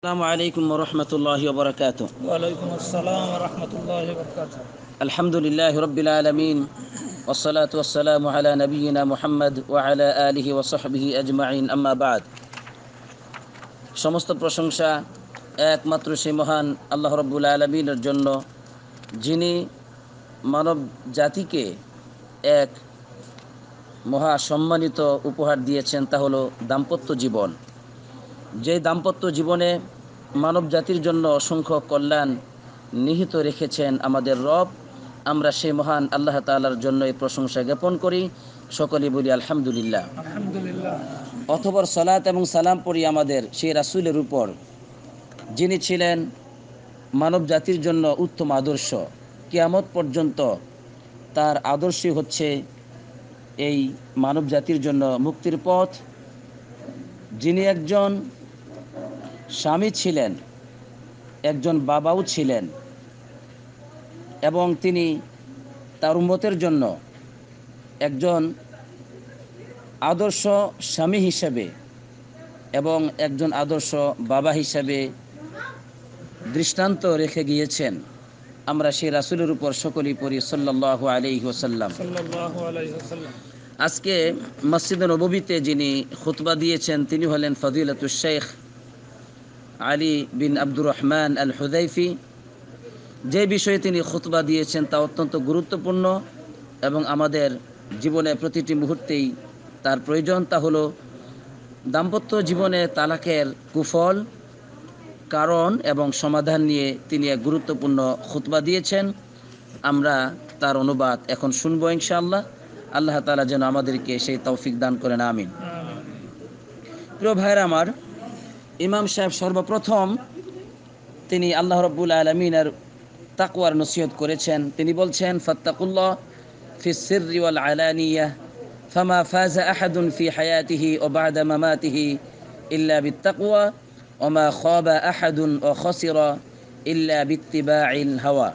السلام عليكم ورحمة الله وبركاته ওয়ালাইকুম আসসালাম রহমতুল্লাহ বরকাত الحمد لله رب العالمين والصلاة والسلام على نبينا محمد وعلى آله وصحبه أجمعين أما بعد সমস্ত প্রশংসা একমাত্র সেই মহান আল্লাহ রব্বুল আলমিনের জন্য যিনি মানব জাতিকে এক মহা সম্মানিত উপহার দিয়েছেন তা হলো দাম্পত্য জীবন যে দাম্পত্য জীবনে মানব জাতির জন্য অসংখ্য কল্যাণ নিহিত রেখেছেন আমাদের রব আমরা সেই মহান আল্লাহ তাআলার জন্য এই প্রশংসা জ্ঞাপন করি। সকলে বলি আলহামদুলিল্লাহ। অথবর সালাত এবং সালাম পড়ি আমাদের সেই রাসূলের উপর যিনি ছিলেন মানব জাতির জন্য উত্তম আদর্শ। কিয়ামত পর্যন্ত তার আদর্শই হচ্ছে এই মানব জাতির জন্য মুক্তির পথ। যিনি একজন স্বামী ছিলেন একজন বাবাও ছিলেন এবং তিনি তার উম্মতের জন্য একজন আদর্শ স্বামী হিসেবে এবং একজন আদর্শ বাবা হিসেবে দৃষ্টান্ত রেখে গিয়েছেন। আমরা সেই রাসুলের উপর সকলেই পড়ি আলাইহি ওয়াসাল্লাম। আজকে মসজিদ নববীতে যিনি খুতবা দিয়েছেন তিনি হলেন ফদিলাতুল শেখ আলী বিন আব্দুর রহমান আল হুদাইফি যে বিষয়ে তিনি খুতবা দিয়েছেন তা অত্যন্ত গুরুত্বপূর্ণ এবং আমাদের জীবনে প্রতিটি মুহূর্তেই তার প্রয়োজন। তা হলো দাম্পত্য জীবনে তালাকের কুফল, কারণ এবং সমাধান নিয়ে তিনি এক গুরুত্বপূর্ণ খুতবা দিয়েছেন। আমরা তার অনুবাদ এখন শুনব ইনশাআল্লাহ। আল্লাহ তালা যেন আমাদেরকে সেই তৌফিক দান করেন, আমিন। প্রিয় ভাইয়ের আমার ইমাম সাহেব সর্বপ্রথম তিনি আল্লাহ রব্বুল আলমিনের তাকুয়ার নসিহত করেছেন। তিনি বলছেন, ফত্তাকুল্লাহ ফি সিররি ওয়াল আলানিয়া, ফামা ফাজা আহাদুন ফি হায়াতিহি ও বাদা মামাতিহি ইল্লা বিত্তাকুয়া ওমা খাবা আহাদুন ও খসিরা ইল্লা বিত্তিবাইল হাওয়া।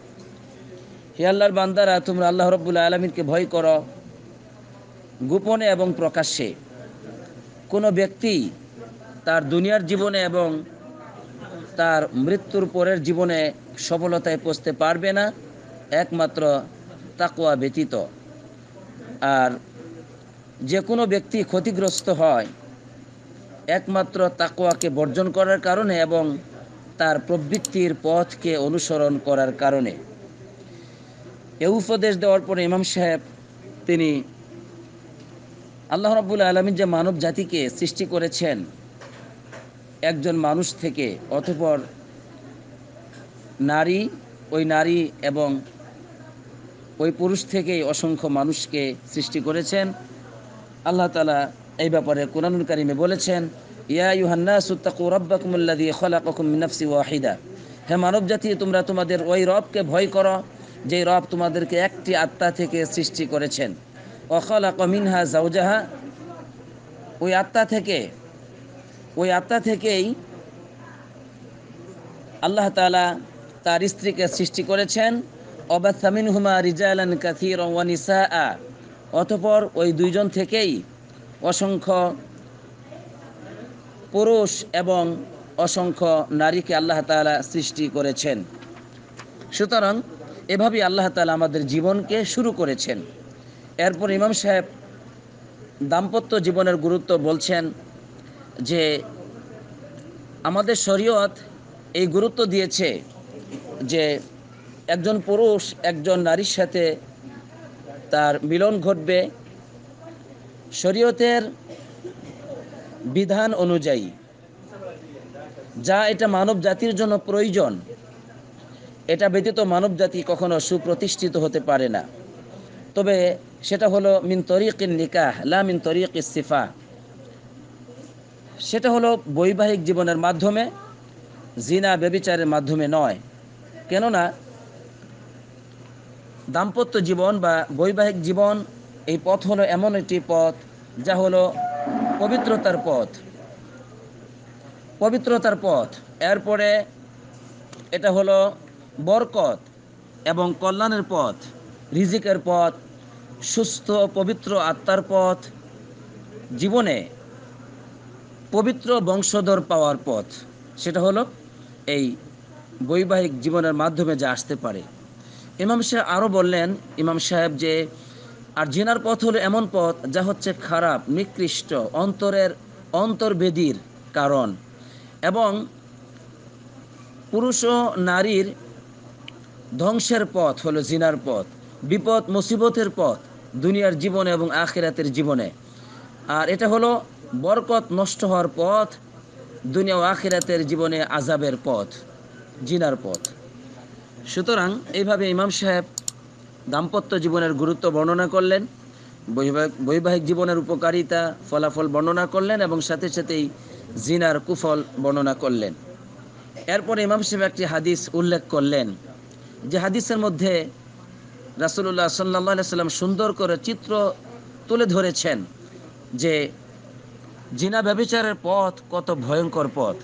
হে আল্লাহর বান্দারা, তোমরা আল্লাহ রব্বুল আলমিনকে ভয় করো। গোপনে এবং প্রকাশ্যে কোনো ব্যক্তি তার দুনিয়ার জীবনে এবং তার মৃত্যুর পরের জীবনে সফলতায় পৌঁছতে পারবে না, একমাত্র তাকুয়া ব্যতীত। আর যে কোনো ব্যক্তি ক্ষতিগ্রস্ত হয়, একমাত্র তাকুয়াকে বর্জন করার কারণে এবং তার প্রবৃত্তির পথকে অনুসরণ করার কারণে। এ উপদেশ দেওয়ার পরে ইমাম সাহেব, তিনি আল্লাহ রাব্বুল আলমিন যে মানব জাতিকে সৃষ্টি করেছেন একজন মানুষ থেকে অতপর নারী, ওই নারী এবং ওই পুরুষ থেকেই অসংখ্য মানুষকে সৃষ্টি করেছেন। আল্লাহ তালা এই ব্যাপারে কোরআনুল কারিমে বলেছেন, ইয়া ইউহান্না সুত্তাকু রব্বাকুমুল্লাদি খলাকুম মিনাফসি ওয়াহিদা। হে মানব জাতি তোমরা তোমাদের ওই রবকে ভয় করো যে রব তোমাদেরকে একটি আত্মা থেকে সৃষ্টি করেছেন। অখলাক মিনহা জাউজাহা ওই আত্মা থেকে ওই আত্মা থেকেই আল্লাহ তালা তার স্ত্রীকে সৃষ্টি করেছেন। অবাসামিন হুমা রিজালান কাথির ওয়ানিসা আ অতপর ওই দুইজন থেকেই অসংখ্য পুরুষ এবং অসংখ্য নারীকে আল্লাহ তালা সৃষ্টি করেছেন। সুতরাং এভাবেই আল্লাহ তালা আমাদের জীবনকে শুরু করেছেন। এরপর ইমাম সাহেব দাম্পত্য জীবনের গুরুত্ব বলছেন যে আমাদের শরীয়ত এই গুরুত্ব দিয়েছে যে একজন পুরুষ, একজন নারীর সাথে তার মিলন ঘটবে। শরীয়তের বিধান অনুযায়ী যা এটা মানব জাতির জন্য প্রয়োজন, এটা ব্যতীত মানব জাতি কখনো সুপ্রতিষ্ঠিত হতে পারে না। তবে সেটা হলো মিন তরিক নিকাহ, লা মিন তরিক সিফা সেটা হলো বৈবাহিক জীবনের মাধ্যমে, জিনা ব্যবিচারের মাধ্যমে নয়। কেননা দাম্পত্য জীবন বা বৈবাহিক জীবন, এই পথ হলো এমন একটি পথ যা হলো পবিত্রতার পথ। পবিত্রতার পথ। এরপরে এটা হলো বরকত এবং কল্যাণের পথ, রিজিকের পথ, সুস্থ পবিত্র আত্মার পথ, জীবনে পবিত্র বংশধর পাওয়ার পথ। সেটা হলো এই বৈবাহিক জীবনের মাধ্যমে যা আসতে পারে। ইমাম সাহেব আরও বললেন, ইমাম সাহেব যে, আর জেনার পথ হলো এমন পথ যা হচ্ছে খারাপ, নিকৃষ্ট, অন্তরের অন্তর্বেদীর কারণ। এবং পুরুষ ও নারীর ধ্বংসের পথ হলো জিনার পথ, বিপদ, মুসিবতের পথ দুনিয়ার জীবনে এবং আখিরাতের জীবনে। আর এটা হলো বরকত নষ্ট হওয়ার পথ, দুনিয়া ও আখিরাতের জীবনে আজাবের পথ, জিনার পথ। সুতরাং এইভাবে ইমাম সাহেব দাম্পত্য জীবনের গুরুত্ব বর্ণনা করলেন, বৈবাহিক জীবনের উপকারিতা, ফলাফল বর্ণনা করলেন এবং সাথে সাথেই জিনার কুফল বর্ণনা করলেন। এরপর ইমাম সাহেব একটি হাদিস উল্লেখ করলেন, যে হাদিসের মধ্যে রাসুল্লাহ সাল্লাহ সাল্লাম সুন্দর করে চিত্র তুলে ধরেছেন যে জিনা ব্যবিচারের পথ কত ভয়ঙ্কর পথ।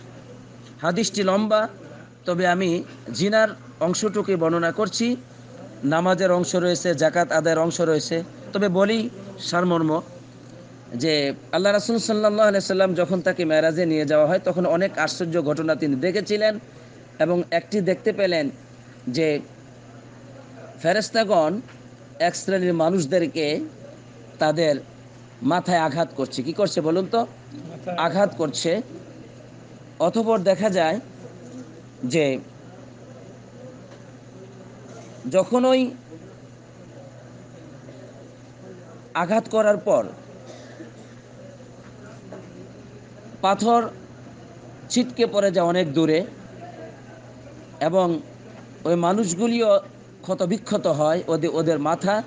হাদিসটি লম্বা, তবে আমি জিনার অংশটুকুই বর্ণনা করছি। নামাজের অংশ রয়েছে জাকাত আদায়ের অংশ রয়েছে। তবে বলি সারমর্ম যে আল্লাহ রাসুল সাল্লাহ সাল্লাম যখন তাকে মেরাজে নিয়ে যাওয়া হয়, তখন অনেক আশ্চর্য ঘটনা তিনি দেখেছিলেন এবং একটি দেখতে পেলেন যে ফেরেস্তাগণ এক শ্রেণির মানুষদেরকে তাদের মাথায় আঘাত করছে। কি করছে বলুন তো? আঘাত করছে। অতপর দেখা যায় যে যখন ওই আঘাত করার পর পাথর ছিটকে পড়ে যায় অনেক দূরে এবং ওই মানুষগুলিও ক্ষতবিক্ষত হয়। ওদের ওদের মাথা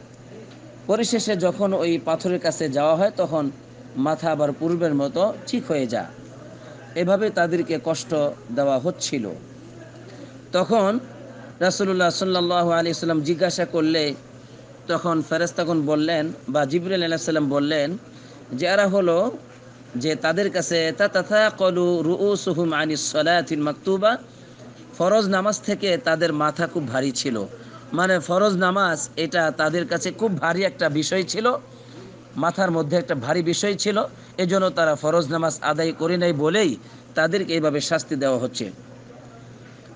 পরিশেষে যখন ওই পাথরের কাছে যাওয়া হয়, তখন মাথা আবার পূর্বের মতো ঠিক হয়ে যায়। এভাবে তাদেরকে কষ্ট দেওয়া হচ্ছিল। তখন রাসুল্লাহ সাল্লাহ আলি সাল্লাম জিজ্ঞাসা করলে, তখন ফেরেস্তাগণ বললেন বা জিবরুল আলাইসাল্লাম বললেন যে এরা হলো যে তাদের কাছে তা তথা কলু রুউ সুহুম আনি সলায়াতিন মাকতুবা, ফরজ নামাজ থেকে তাদের মাথা খুব ভারী ছিল। মানে ফরজ নামাজ, এটা তাদের কাছে খুব ভারী একটা বিষয় ছিল, মাথার মধ্যে একটা ভারী বিষয় ছিল, এজন্য তারা ফরজ নামাজ আদায় করে নাই বলেই তাদেরকে এইভাবে শাস্তি দেওয়া হচ্ছে।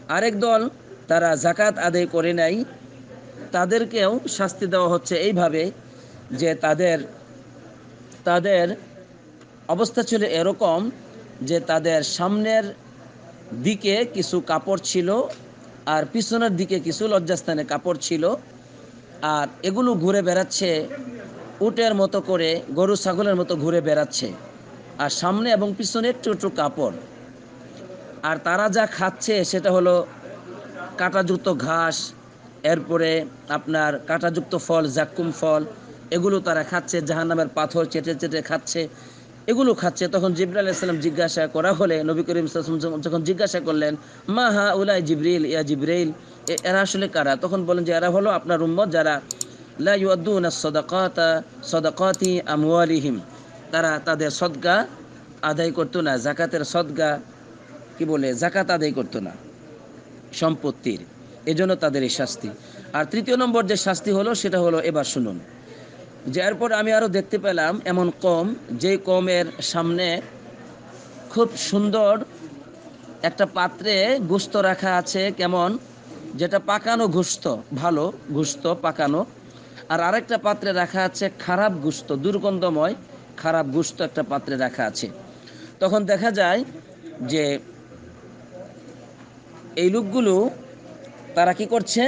আরেক দল তারা জাকাত আদায় করে নাই তাদেরকেও শাস্তি দেওয়া হচ্ছে এইভাবে যে তাদের তাদের অবস্থা ছিল এরকম যে তাদের সামনের দিকে কিছু কাপড় ছিল আর পিছনের দিকে কিছু লজ্জাস্থানে কাপড় ছিল। আর এগুলো ঘুরে বেড়াচ্ছে, উটের মতো করে, গরু, ছাগলের মতো ঘুরে বেড়াচ্ছে। আর সামনে এবং পিছনে একটু একটু কাপড়। আর তারা যা খাচ্ছে সেটা হলো কাঁটাযুক্ত ঘাস, এরপরে আপনার কাঁটাযুক্ত ফল জাক্কুম ফল, এগুলো তারা খাচ্ছে, জাহান্নামের পাথর চেটে চেটে খাচ্ছে। এগুলো খাচ্ছে, তখন জিব্রাইল আলাইসাল্লাম জিজ্ঞাসা করা হলে নবী করিম যখন জিজ্ঞাসা করলেন, মা হা উলাই জিব্রিল, ইয়া জিব্রাইল? এরা আসলে কারা? তখন বলেন যে এরা হলো আপনার উম্মত যারা, লা তারা তাদের সদকা আদায় করতো না জাকাতের সদকা কি বলে জাকাত আদায় করতো না, সম্পত্তির। এজন্য তাদের এই শাস্তি। আর তৃতীয় নম্বর যে শাস্তি হলো, সেটা হলো, এবার শুনুন। যে পর আমি আরও দেখতে পেলাম এমন কম যে কমের সামনে খুব সুন্দর একটা পাত্রে গুস্ত রাখা আছে কেমন, যেটা পাকানো গুস্ত, ভালো গুস্ত পাকানো। আর আরেকটা পাত্রে রাখা আছে খারাপ গুস্ত, দুর্গন্ধময় খারাপ গুস্ত একটা পাত্রে রাখা আছে। তখন দেখা যায় যে এই লোকগুলো তারা কি করছে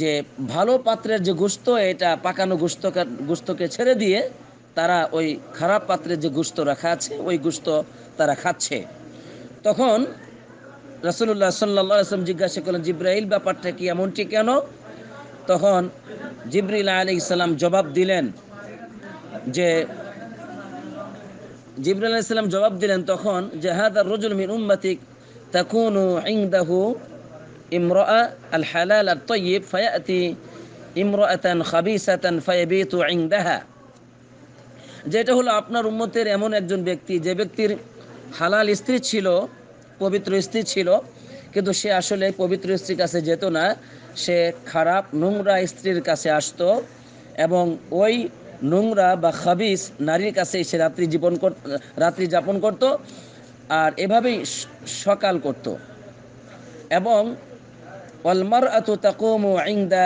যে ভালো পাত্রের যে গোস্ত, এটা পাকানো গোস্ত গোস্তকে ছেড়ে দিয়ে তারা ওই খারাপ পাত্রের যে গোস্ত রাখা আছে, ওই গোস্ত তারা খাচ্ছে। তখন রাসুল্লাহ সাল্লাহ আসলাম জিজ্ঞাসা করলেন, জিব্রাইল, ব্যাপারটা কি এমনটি কেন? তখন জিব্রিল আলী ইসলাম জবাব দিলেন যে, জিব্রাইল আলাইহিস সালাম জবাব দিলেন তখন যে হাদা রজুল মিন উম্মাতিক তাকুনু ইনদাহু ইমরাআ আল হালাল আত তাইয়িব ফায়াতি ইমরাআতান খাবিসাতান ফায়াবিতু ইনদাহা যেটা হলো আপনার উম্মতের এমন একজন ব্যক্তি, যে ব্যক্তির হালাল স্ত্রী ছিল, পবিত্র স্ত্রী ছিল, কিন্তু সে আসলে পবিত্র স্ত্রীর কাছে যেত না। সে খারাপ নোংরা স্ত্রীর কাছে আসতো এবং ওই নোংরা বা খাবিস নারীর কাছে সে রাত্রি জীবন রাত্রি যাপন করত আর এভাবেই সকাল করত। এবং ওয়ালমার আতু তাকুমু ইংদা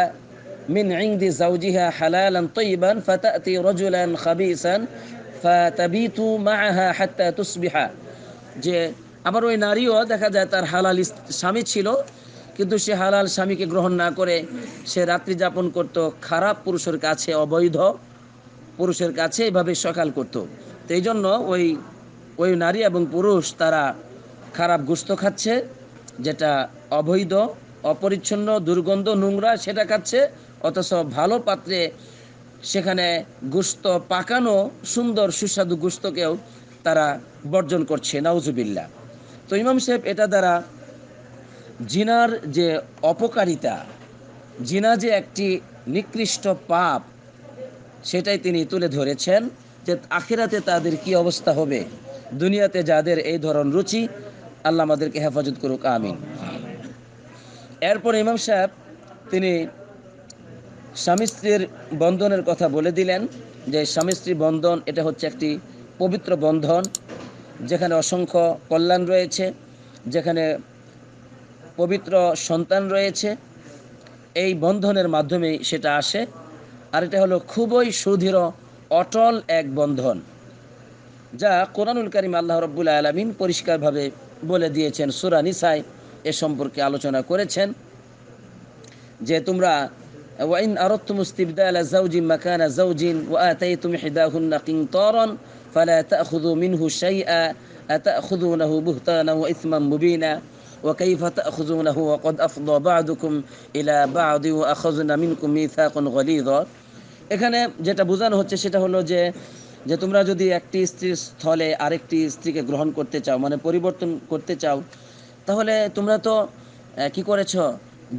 মিন ইংদি জাউজিহা হালালান তৈবান ফাতাতি রজুলান খাবিসান ফাতাবিতু মাআহা হাত্তা তুসবিহা যে আবার ওই নারীও দেখা যায় তার হালাল স্বামী ছিল, কিন্তু সে হালাল স্বামীকে গ্রহণ না করে সে রাত্রি যাপন করত। খারাপ পুরুষের কাছে, অবৈধ পুরুষের কাছে এভাবে সকাল করতো। তো এই জন্য ওই ওই নারী এবং পুরুষ তারা খারাপ গুস্ত খাচ্ছে, যেটা অবৈধ অপরিচ্ছন্ন, দুর্গন্ধ, নোংরা, সেটা খাচ্ছে, অথচ ভালো পাত্রে সেখানে গোস্ত পাকানো, সুন্দর, সুস্বাদু গোস্তকেও তারা বর্জন করছে নাউজুবিল্লা তো ইমাম সাহেব, এটা দ্বারা জিনার যে অপকারিতা, জিনা যে একটি নিকৃষ্ট পাপ, সেটাই তিনি তুলে ধরেছেন যে আখেরাতে তাদের কি অবস্থা হবে? দুনিয়াতে যাদের এই ধরন রুচি, আল্লাহ আমাদেরকে হেফাজত করুক, আমিন। এরপর ইমাম সাহেব তিনি স্বামী স্ত্রীর বন্ধনের কথা বলে দিলেন যে স্বামী স্ত্রী বন্ধন, এটা হচ্ছে একটি পবিত্র বন্ধন, যেখানে অসংখ্য কল্যাণ রয়েছে, যেখানে পবিত্র সন্তান রয়েছে। এই বন্ধনের মাধ্যমেই সেটা আসে। আর এটা হলো খুবই সুদৃঢ়, অটল এক বন্ধন, যা কোরআনুল করিম আল্লাহ রব্বুল আলমিন পরিষ্কারভাবে বলে দিয়েছেন সুরা নিসাই এ সম্পর্কে আলোচনা করেছেন যে তোমরা ওয়াইন আরদতুম ইস্তিবদাল যাওজিন মাকানা যাওজিন ওয়া আতাইতুম ইহদাহুন্না কিনতারান ফালা তাখুযু মিনহু শাইআ আতাখুযুনাহু বুহতানা ওয়া ইসমান মুবিনা وكيف تأخذونه وقد أفضى بعضكم إلى بعض وأخذنا منكم ميثاقا غليظا এখানে যেটা বোঝানো হচ্ছে সেটা হলো যে যে তোমরা যদি একটি স্ত্রীর স্থলে আরেকটি স্ত্রীকে গ্রহণ করতে চাও মানে পরিবর্তন করতে চাও তাহলে তোমরা তো কি করেছ?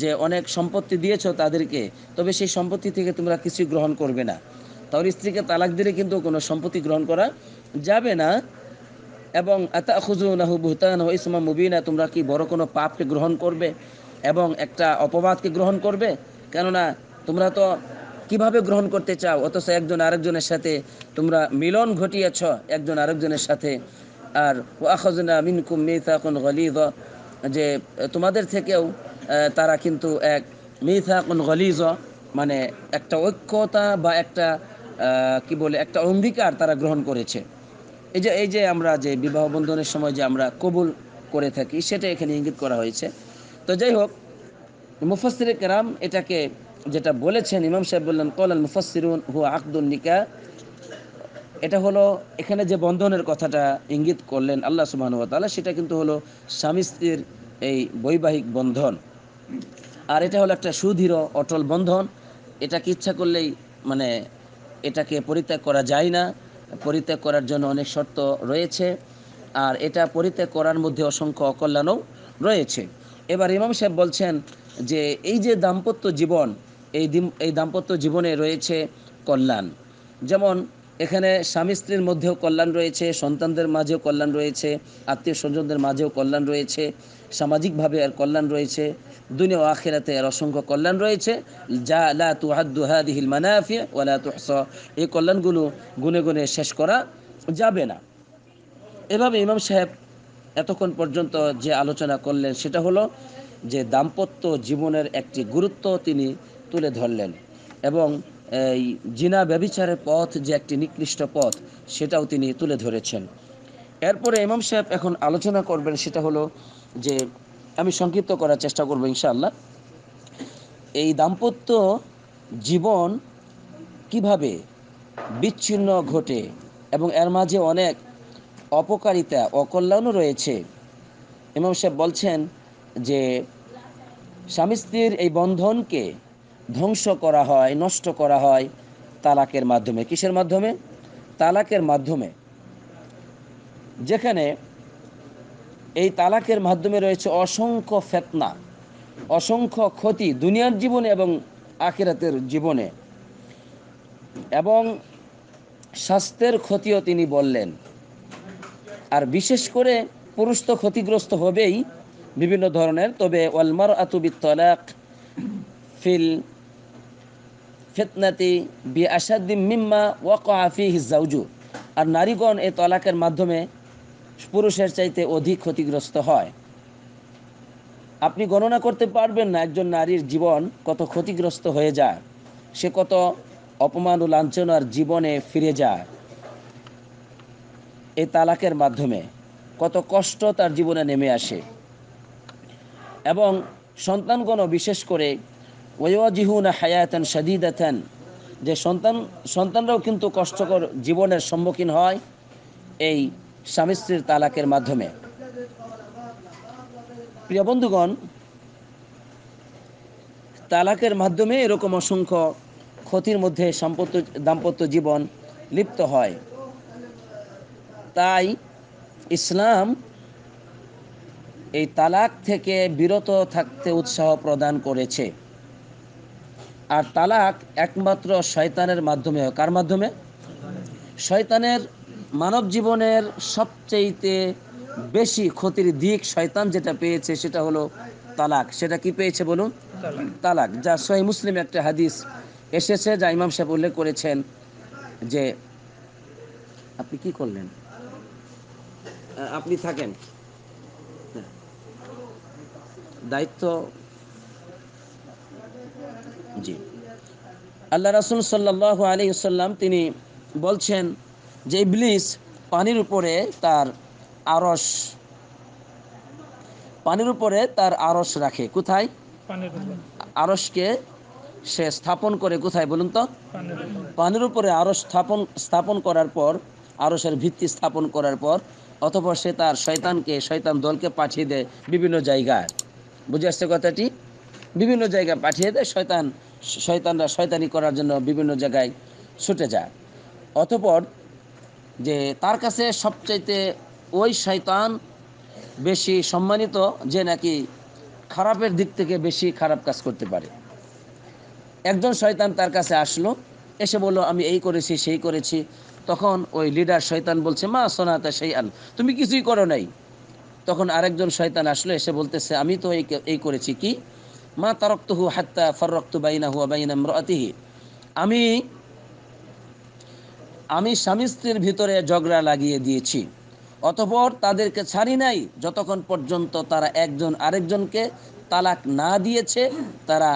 যে অনেক সম্পত্তি দিয়েছ তাদেরকে, তবে সেই সম্পত্তি থেকে তোমরা কিছু গ্রহণ করবে না। তাহলে স্ত্রীকে তালাক দিলে কিন্তু কোনো সম্পত্তি গ্রহণ করা যাবে না। এবং আতা খুজুনাহু বুহতান ইসমা মুবিনা, তোমরা কি বড় কোনো পাপকে গ্রহণ করবে এবং একটা অপবাদকে গ্রহণ করবে? কেননা তোমরা তো কীভাবে গ্রহণ করতে চাও? অথচ একজন আরেকজনের সাথে তোমরা মিলন ঘটিয়েছ একজন আরেকজনের সাথে। আর ওয়াখজনা মিনকুম মিথাকুন গলিদ যে তোমাদের থেকেও তারা কিন্তু এক মিথাকুন গলিজ মানে একটা ঐক্যতা বা একটা কি বলে, একটা অঙ্গীকার তারা গ্রহণ করেছে। এই যে এই যে আমরা যে বিবাহ বন্ধনের সময় যে আমরা কবুল করে থাকি, সেটা এখানে ইঙ্গিত করা হয়েছে। তো যাই হোক মুফাসির কেরাম এটাকে যেটা বলেছেন, ইমাম সাহেব বললেন, কলাল মুফাসিরুন হু আকদুল নিকা এটা হলো এখানে যে বন্ধনের কথাটা ইঙ্গিত করলেন আল্লাহ সুবহান ওয়া তাআলা, সেটা কিন্তু হলো স্বামী স্ত্রীর এই বৈবাহিক বন্ধন। আর এটা হলো একটা সুদৃঢ়, অটল বন্ধন। এটাকে ইচ্ছা করলেই মানে এটাকে পরিত্যাগ করা যায় না। পরিত্যাগ করার জন্য অনেক শর্ত রয়েছে। আর এটা পরিত্যাগ করার মধ্যে অসংখ্য অকল্যাণও রয়েছে। এবার ইমাম সাহেব বলছেন যে এই যে দাম্পত্য জীবন, এই এই দাম্পত্য জীবনে রয়েছে কল্যাণ। যেমন এখানে স্বামী স্ত্রীর মধ্যেও কল্যাণ রয়েছে, সন্তানদের মাঝেও কল্যাণ রয়েছে, আত্মীয় স্বজনদের মাঝেও কল্যাণ রয়েছে, সামাজিকভাবে এর কল্যাণ রয়েছে, দুনিয়া আখিরাতে এর অসংখ্য কল্যাণ রয়েছে। যা লা তুহাদ্দু হাদিহিল মানাফি ওয়া লা তুহসা। এই কল্যাণগুলো গুনে গুনে শেষ করা যাবে না। এভাবে ইমাম সাহেব এতক্ষণ পর্যন্ত যে আলোচনা করলেন, সেটা হলো যে দাম্পত্য জীবনের একটি গুরুত্ব তিনি তুলে ধরলেন এবং এই জিনা ব্যবিচারের পথ যে একটি নিকৃষ্ট পথ, সেটাও তিনি তুলে ধরেছেন। এরপরে ইমাম সাহেব এখন আলোচনা করবেন, সেটা হলো যে আমি সংক্ষিপ্ত করার চেষ্টা করব ইনশাআল্লাহ। এই দাম্পত্য জীবন কীভাবে বিচ্ছিন্ন ঘটে এবং এর মাঝে অনেক অপকারিতা, অকল্যাণও রয়েছে। ইমাম সাহেব বলছেন যে স্বামী স্ত্রীর এই বন্ধনকে ধ্বংস করা হয়, নষ্ট করা হয় তালাকের মাধ্যমে। কিসের মাধ্যমে? তালাকের মাধ্যমে। যেখানে এই তালাকের মাধ্যমে রয়েছে অসংখ্য ফেতনা, অসংখ্য ক্ষতি দুনিয়ার জীবনে এবং আখিরাতের জীবনে। এবং স্বাস্থ্যের ক্ষতিও তিনি বললেন। আর বিশেষ করে পুরুষ তো ক্ষতিগ্রস্ত হবেই বিভিন্ন ধরনের। তবে ওয়ালমার আতুবি তলাক ফিল ফিতনাতি বি আসাদ্দিম মিম্মা ওয়াকা ফিহি জাউজু আর নারীগণ এ তলাকের মাধ্যমে পুরুষের চাইতে অধিক ক্ষতিগ্রস্ত হয়। আপনি গণনা করতে পারবেন না একজন নারীর জীবন কত ক্ষতিগ্রস্ত হয়ে যায়। সে কত অপমান ও লাঞ্ছনার জীবনে ফিরে যায়। এই তালাকের মাধ্যমে কত কষ্ট তার জীবনে নেমে আসে। এবং সন্তানগণ বিশেষ করে হায়াতান সাদিদাতান যে সন্তান, সন্তানরাও কিন্তু কষ্টকর জীবনের সম্মুখীন হয় এই স্বামী স্ত্রীর তালাকের মাধ্যমে। প্রিয় বন্ধুগণ, তালাকের মাধ্যমে এরকম অসংখ্য ক্ষতির মধ্যে সম্পত্ত, দাম্পত্য জীবন লিপ্ত হয়। তাই ইসলাম এই তালাক থেকে বিরত থাকতে উৎসাহ প্রদান করেছে। আর তালাক একমাত্র শয়তানের মাধ্যমে। কার মাধ্যমে শয়তানের মানব জীবনের সবচেয়েতে বেশি ক্ষতির দিক শয়তান যেটা পেয়েছে সেটা হলো তালাক সেটা কি পেয়েছে বলুন তালাক। তালাক যা সহি মুসলিম একটা হাদিস এসেছে, যা ইমাম সাহেব উল্লেখ করেছেন যে, আপনি কি করলেন আপনি থাকেন হ্যাঁ। দায়িত্ব জি। আল্লাহ রাসুল সাল্লাহ আলী সাল্লাম তিনি বলছেন যে ইবলিস পানির উপরে তার আরস পানির উপরে তার আরস রাখে। কোথায়? আরসকে সে স্থাপন করে কোথায় বলুন তো? পানির উপরে। আরস স্থাপন স্থাপন করার পর আরসের ভিত্তি স্থাপন করার পর অথবা সে তার শয়তানকে শয়তান দলকে পাঠিয়ে দেয় বিভিন্ন জায়গায়। বুঝে আসছে কথাটি? বিভিন্ন জায়গায় পাঠিয়ে দেয় শয়তান শয়তানরা শয়তানি করার জন্য বিভিন্ন জায়গায় ছুটে যায়। অতপর যে তার কাছে সবচাইতে ওই শয়তান বেশি সম্মানিত, যে নাকি খারাপের দিক থেকে বেশি খারাপ কাজ করতে পারে। একজন শয়তান তার কাছে আসলো, এসে বলল, আমি এই করেছি, সেই করেছি। তখন ওই লিডার শয়তান বলছে, মা সোনাতা সেই আন তুমি কিছুই করো নাই। তখন আরেকজন শয়তান আসলো, এসে বলতেছে, আমি তো এই এই করেছি। কি? মা তারক্তহু হাত্তা ফরক্তু বাইনা হুয়া বাইনা মরাতিহি আমি আমি স্বামী স্ত্রীর ভিতরে ঝগড়া লাগিয়ে দিয়েছি। অতপর তাদেরকে ছাড়ি নাই, যতক্ষণ পর্যন্ত তারা একজন আরেকজনকে তালাক না দিয়েছে, তারা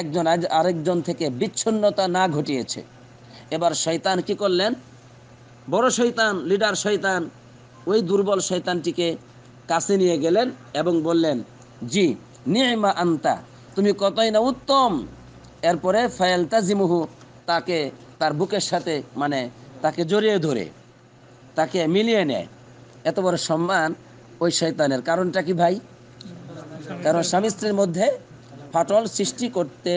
একজন আরেকজন থেকে বিচ্ছিন্নতা না ঘটিয়েছে। এবার শয়তান কি করলেন? বড় শয়তান, লিডার শয়তান, ওই দুর্বল শয়তানটিকে কাছে নিয়ে গেলেন এবং বললেন, জি, নিয়মা আন্তা তুমি কতই না উত্তম। এরপরে ফায়াল তাজিমুহু তাকে তার বুকের সাথে মানে তাকে জড়িয়ে ধরে, তাকে মিলিয়ে নেয়। এত বড় সম্মান ওই শয়তানের। কারণটা কি ভাই? কারণ স্বামী স্ত্রীর মধ্যে ফাটল সৃষ্টি করতে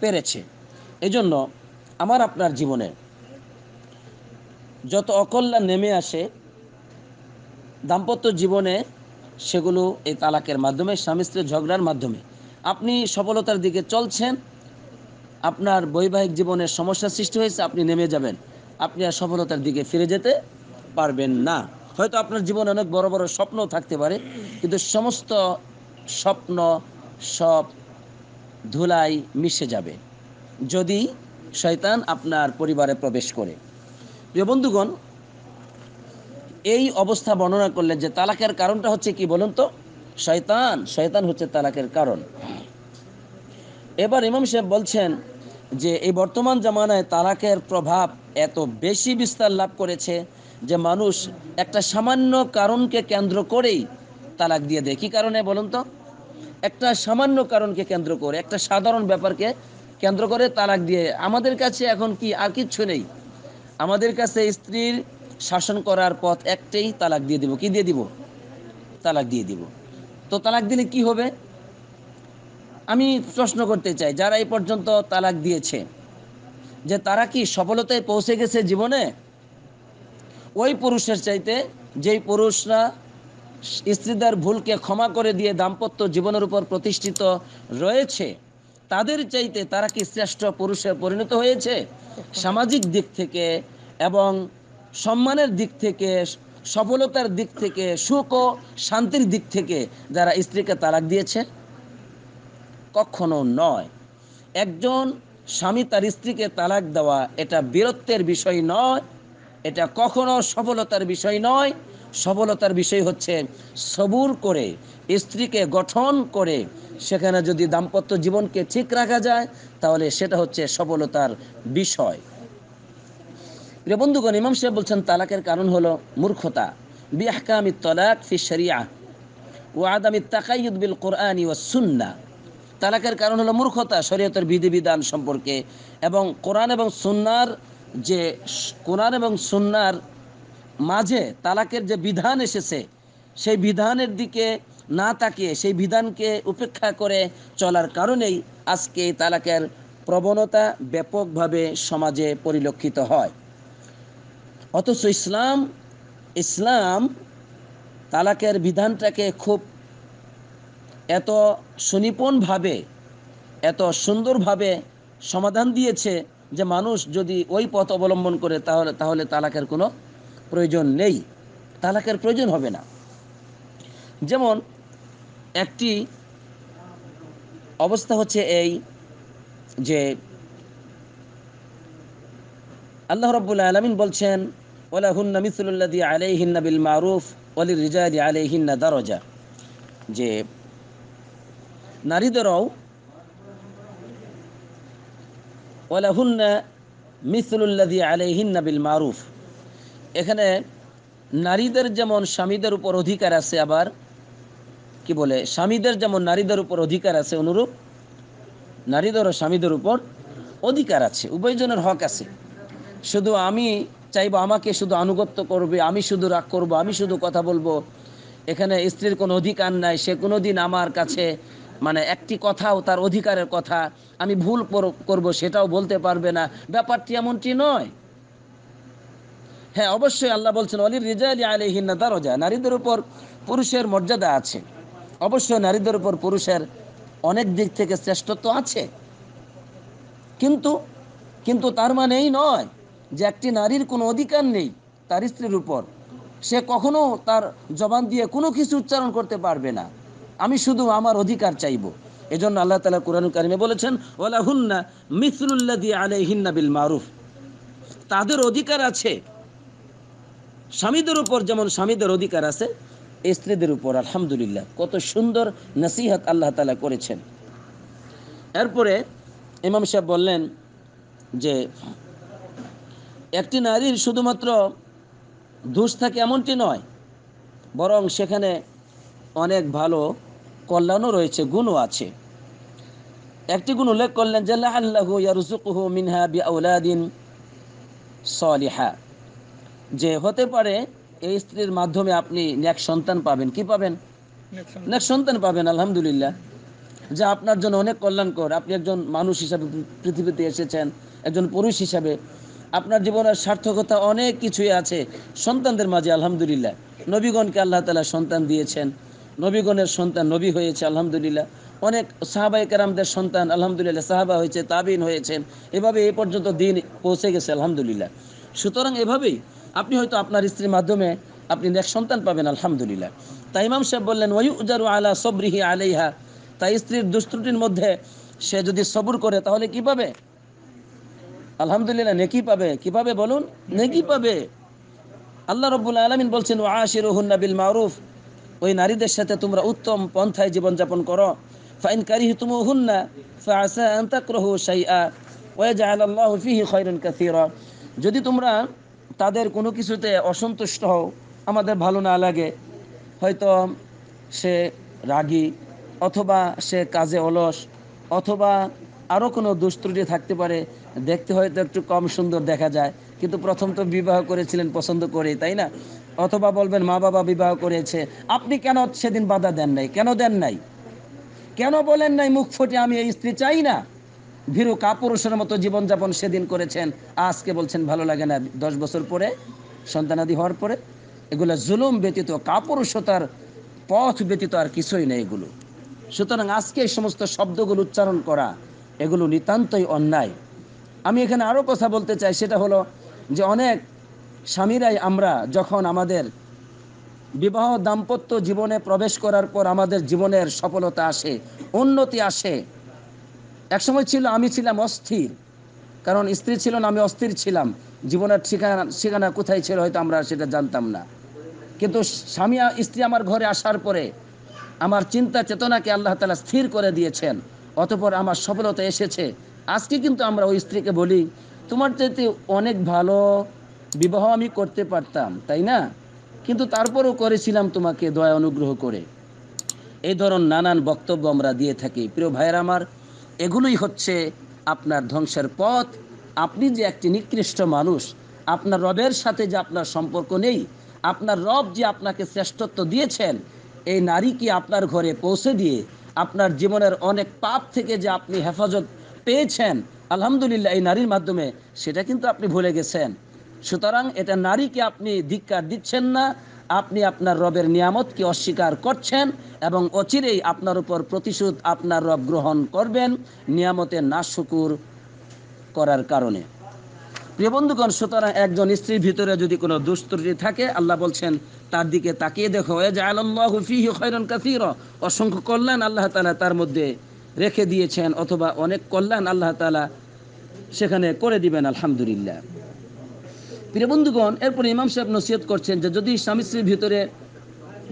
পেরেছে। এজন্য আমার আপনার জীবনে যত অকল্যাণ নেমে আসে, দাম্পত্য জীবনে সেগুলো এই তালাকের মাধ্যমে, স্বামী স্ত্রীর ঝগড়ার মাধ্যমে আপনি সফলতার দিকে চলছেন, আপনার বৈবাহিক জীবনের সমস্যা সৃষ্টি হয়েছে, আপনি নেমে যাবেন। আপনি আর সফলতার দিকে ফিরে যেতে পারবেন না। হয়তো আপনার জীবনে অনেক বড় বড় স্বপ্ন থাকতে পারে, কিন্তু সমস্ত স্বপ্ন, সব ধুলাই মিশে যাবে, যদি শয়তান আপনার পরিবারে প্রবেশ করে। প্রিয় বন্ধুগণ, এই অবস্থা বর্ণনা করলেন যে তালাকের কারণটা হচ্ছে কি বলুন তো? শয়তান শয়তান হচ্ছে তালাকের কারণ। এবার ইমাম সাহেব বলছেন যে, এই বর্তমান জামানায় তালাকের প্রভাব এত বেশি বিস্তার লাভ করেছে যে মানুষ একটা সামান্য কারণকে কেন্দ্র করেই তালাক দিয়ে দেয়। কী কারণে বলুন তো? একটা সামান্য কারণকে কেন্দ্র করে, একটা সাধারণ ব্যাপারকে কেন্দ্র করে তালাক দিয়ে। আমাদের কাছে এখন কি আর কিচ্ছু নেই? আমাদের কাছে স্ত্রীর শাসন করার পথ একটাই, তালাক দিয়ে দিব। কি দিয়ে দিব? তালাক দিয়ে দিব। তো তালাক দিলে কি হবে? আমি প্রশ্ন করতে চাই, যারা এই পর্যন্ত তালাক দিয়েছে, যে তারা কি সফলতায় পৌঁছে গেছে জীবনে? ওই পুরুষের চাইতে যেই পুরুষরা স্ত্রীদের ভুলকে ক্ষমা করে দিয়ে দাম্পত্য জীবনের উপর প্রতিষ্ঠিত রয়েছে, তাদের চাইতে তারা কি শ্রেষ্ঠ পুরুষে পরিণত হয়েছে? সামাজিক দিক থেকে এবং সম্মানের দিক থেকে সফলতার দিক থেকে, সুখ ও শান্তির দিক থেকে যারা স্ত্রীকে তালাক দিয়েছে? কখনো নয়। একজন স্বামী তার স্ত্রীকে তালাক দেওয়া এটা বীরত্বের বিষয় নয়, এটা কখনো সফলতার বিষয় নয়। সফলতার বিষয় হচ্ছে সবুর করে, স্ত্রীকে গঠন করে সেখানে যদি দাম্পত্য জীবনকে ঠিক রাখা যায়, তাহলে সেটা হচ্ছে সফলতার বিষয়। প্রিয় বন্ধুগণ, ইমাম সাহেব বলছেন, তালাকের কারণ হলো মূর্খতা। বিহকামি তলাক ফি শরিয়া ও আদামি তাকাইয়ুদ বিল কোরআনি ও সুন্না। তালাকের কারণ হলো মূর্খতা, শরীয়তের বিধিবিধান সম্পর্কে। এবং কোরআন এবং সুন্নার যে কোরআন এবং সুন্নার মাঝে তালাকের যে বিধান এসেছে, সেই বিধানের দিকে না তাকিয়ে, সেই বিধানকে উপেক্ষা করে চলার কারণেই আজকে তালাকের প্রবণতা ব্যাপকভাবে সমাজে পরিলক্ষিত হয়। অথচ ইসলাম ইসলাম তালাকের বিধানটাকে খুব এত সুনিপুণভাবে, এত সুন্দরভাবে সমাধান দিয়েছে যে মানুষ যদি ওই পথ অবলম্বন করে তাহলে তাহলে তালাকের কোনো প্রয়োজন নেই। তালাকের প্রয়োজন হবে না। যেমন একটি অবস্থা হচ্ছে এই যে আল্লাহ রব্বুল আলমিন বলছেন ওলা হুন্না মিসুল্লাদি আলাইহিন্না বিল মারুফ অলির রিজাদি আলাইহিন্না দারজা। যে নারীদেরও ওলা হুন্না মিসুল্লাদি আলাইহিন্না বিল মারুফ এখানে নারীদের যেমন স্বামীদের উপর অধিকার আছে আবার, কি বলে, স্বামীদের যেমন নারীদের উপর অধিকার আছে অনুরূপ, নারীদেরও স্বামীদের উপর অধিকার আছে, উভয়জনের হক আছে। শুধু আমি চাইব, আমাকে শুধু আনুগত্য করবে, আমি শুধু রাগ করব, আমি শুধু কথা বলব। এখানে স্ত্রীর কোনো অধিকার নাই, সে কোনো দিন আমার কাছে মানে একটি কথাও তার অধিকারের কথা আমি ভুল করব, সেটাও বলতে পারবে না। ব্যাপারটি এমনটি নয়। হ্যাঁ অবশ্যই আল্লাহ বলছেন, অলির রিজালি আলিহিন্না দারজা নারীদের উপর পুরুষের মর্যাদা আছে। অবশ্যই নারীদের উপর পুরুষের অনেক দিক থেকে শ্রেষ্ঠত্ব আছে। কিন্তু কিন্তু তার মানে এই নয় যে একটি নারীর কোনো অধিকার নেই তার স্ত্রীর উপর। সে কখনো তার জবান দিয়ে কোনো কিছু উচ্চারণ করতে পারবে না। আমি শুধু আমার অধিকার চাইব। এজন্য আল্লাহ তালা কোরআন কারিমে বলেছেন ওলাহুন্না মিসরুল্লা দিয়ে আলাইহিন্না বিল মারুফ। তাদের অধিকার আছে। স্বামীদের উপর যেমন স্বামীদের অধিকার আছে স্ত্রীদের উপর আলহামদুলিল্লাহ কত সুন্দর নসিহত আল্লাহ তালা করেছেন। এরপরে ইমাম সাহেব বললেন যে একটি নারীর শুধুমাত্র দোষ থাকে এমনটি নয় বরং সেখানে অনেক ভালো কল্যাণও রয়েছে গুণও আছে। একটি গুণ উল্লেখ করলেন যে আল্লাহ ইয়ারুজুকুহু মিনহা বি আউলাদিন সলিহা। যে হতে পারে এই স্ত্রীর মাধ্যমে আপনি ন্যাক সন্তান পাবেন কি পাবেন? ন্যাক সন্তান পাবেন আলহামদুলিল্লাহ। যা আপনার জন্য অনেক কল্যাণকর আপনি একজন মানুষ হিসাবে পৃথিবীতে এসেছেন একজন পুরুষ হিসাবে আপনার জীবনের সার্থকতা অনেক কিছুই আছে। সন্তানদের মাঝে আলহামদুলিল্লাহ। নবীগণকে আল্লাহ তালা সন্তান দিয়েছেন। নবীগণের সন্তান নবী হয়েছে, আলহামদুলিল্লাহ। অনেক সাহাবাই কেরামদের সন্তান, আলহামদুলিল্লাহ, সাহাবা হয়েছে, তাবিন হয়েছেন। এভাবে এ পর্যন্ত দিন পৌঁছে গেছে, আলহামদুলিল্লাহ। সুতরাং এভাবেই আপনি হয়তো আপনার স্ত্রীর মাধ্যমে আপনি নেক সন্তান পাবেন, আলহামদুলিল্লাহ। তাই ইমাম সাহেব বললেন, ওয়ুজারু আলা সবরিহি আলাইহা। তাই স্ত্রীর দুষ্ট্রুটির মধ্যে সে যদি সবুর করে তাহলে কি পাবে? আলহামদুলিল্লাহ, নেকি পাবে? কি পাবে বলুন? নেকি পাবে? আল্লাহ রব্বুল আলমিন বলছেন ও আশির বিল মারুফ ওই নারীদের সাথে তোমরা উত্তম পন্থায় জীবনযাপন করো। ফাইন কারি তুম হুন্না ফাসা আন্তাক্রহ সাইয়া যদি তোমরা তাদের কোনো কিছুতে অসন্তুষ্ট হও, আমাদের ভালো না লাগে। হয়তো সে রাগী, অথবা সে কাজে অলস, অথবা আরও কোনো দুষ্ত্রুটি থাকতে পারে। দেখতে হয়তো একটু কম সুন্দর দেখা যায়। কিন্তু প্রথম তো বিবাহ করেছিলেন, পছন্দ করে তাই না? অথবা বলবেন, মা বাবা বিবাহ করেছে। আপনি কেন সেদিন বাধা দেন নাই? কেন দেন নাই? কেন বলেন নাই, মুখ ফুটে আমি এই স্ত্রী চাই না? ভীরু কাপুরুষের মতো জীবনযাপন সেদিন করেছেন। আজকে বলছেন, ভালো লাগে না। দশ বছর পরে, সন্তানাদি হওয়ার পরে, এগুলো জুলুম ব্যতীত, কাপুরুষতার পথ ব্যতীত আর কিছুই নেই এগুলো। সুতরাং আজকে এই সমস্ত শব্দগুলো উচ্চারণ করা, এগুলো নিতান্তই অন্যায়। আমি এখানে আরও কথা বলতে চাই, সেটা হলো যে অনেক স্বামীরাই আমরা যখন আমাদের বিবাহ দাম্পত্য জীবনে প্রবেশ করার পর আমাদের জীবনের সফলতা আসে, উন্নতি আসে, একসময় ছিল আমি ছিলাম অস্থির, কারণ স্ত্রী ছিল না, আমি অস্থির ছিলাম, জীবনের ঠিকানা ঠিকানা কোথায় ছিল হয়তো আমরা সেটা জানতাম না। কিন্তু স্বামী, স্ত্রী আমার ঘরে আসার পরে আমার চিন্তা চেতনাকে আল্লাহ তালা স্থির করে দিয়েছেন, অতপর আমার সফলতা এসেছে আজকে কিন্তু আমরা ওই স্ত্রীকে বলি, তোমার চাইতে অনেক ভালো বিবাহ আমি করতে পারতাম, তাই না? কিন্তু তারপরও করেছিলাম তোমাকে দয়া অনুগ্রহ করে। এই ধরন নানান বক্তব্য আমরা দিয়ে থাকি। প্রিয় ভাইয়ের আমার, এগুলোই হচ্ছে আপনার ধ্বংসের পথ। আপনি যে একটি নিকৃষ্ট মানুষ, আপনার রবের সাথে যে আপনার সম্পর্ক নেই, আপনার রব যে আপনাকে শ্রেষ্ঠত্ব দিয়েছেন, এই নারীকে আপনার ঘরে পৌঁছে দিয়ে আপনার জীবনের অনেক পাপ থেকে যে আপনি হেফাজত পেয়েছেন, আলহামদুলিল্লাহ, এই নারীর মাধ্যমে, সেটা কিন্তু আপনি ভুলে গেছেন। সুতরাং এটা নারীকে আপনি ধিক্কার দিচ্ছেন না, আপনি আপনার রবের নিয়ামতকে অস্বীকার করছেন এবং অচিরেই আপনার উপর প্রতিশোধ আপনার রব গ্রহণ করবেন নিয়ামতের নাশুকুর করার কারণে। প্রিয় বন্ধুগণ, সুতরাং একজন স্ত্রীর ভিতরে যদি কোনো দুস্ত্রুটি থাকে, আল্লাহ বলছেন, তার দিকে তাকিয়ে দেখো এ যে আল্লাহু ফিহি খৈরন কাসির। অসংখ্য কল্যাণ আল্লাহ তালা তার মধ্যে রেখে দিয়েছেন অথবা অনেক কল্যাণ আল্লাহ তালা সেখানে করে দিবেন, আলহামদুলিল্লাহ। প্রিয় বন্ধুগণ, এরপর ইমাম সাহেব নসিহত করছেন যে যদি স্বামী স্ত্রীর ভিতরে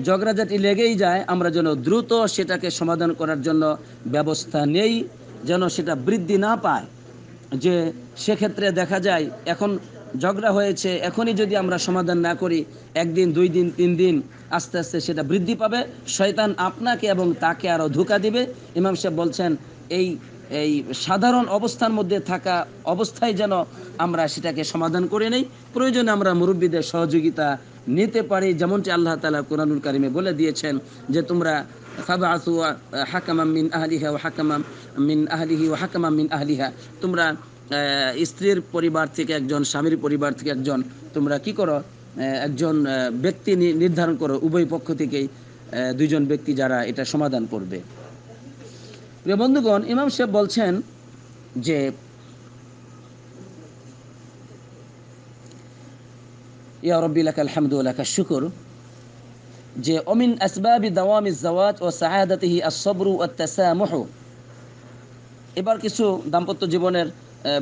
ঝগড়াঝাটি লেগেই যায়, আমরা যেন দ্রুত সেটাকে সমাধান করার জন্য ব্যবস্থা নেই, যেন সেটা বৃদ্ধি না পায়। যে সেক্ষেত্রে দেখা যায়, এখন ঝগড়া হয়েছে, এখনই যদি আমরা সমাধান না করি, একদিন, দুই দিন, তিন দিন, আস্তে আস্তে সেটা বৃদ্ধি পাবে। শয়তান আপনাকে এবং তাকে আরও ধোকা দিবে। ইমাম সাহেব বলছেন, এই এই সাধারণ অবস্থার মধ্যে থাকা অবস্থায় যেন আমরা সেটাকে সমাধান করে নেই। প্রয়োজনে আমরা মুরব্বীদের সহযোগিতা নিতে পারি। যেমনটি আল্লাহ তালা কোরআনুল কারিমে বলে দিয়েছেন যে, তোমরা হাকামাম মিন আহলিহা ও হাকামাম মিন আহলিহি ও হাকামাম মিন আহলিহা, তোমরা স্ত্রীর পরিবার থেকে একজন, স্বামীর পরিবার থেকে একজন, তোমরা কি করো? একজন ব্যক্তি নির্ধারণ করো, উভয় পক্ষ থেকেই দুইজন ব্যক্তি যারা এটা সমাধান করবে। প্রিয় বন্ধুগণ, ইমাম সাহেব বলছেন যে যে, অমিন এবার কিছু দাম্পত্য জীবনের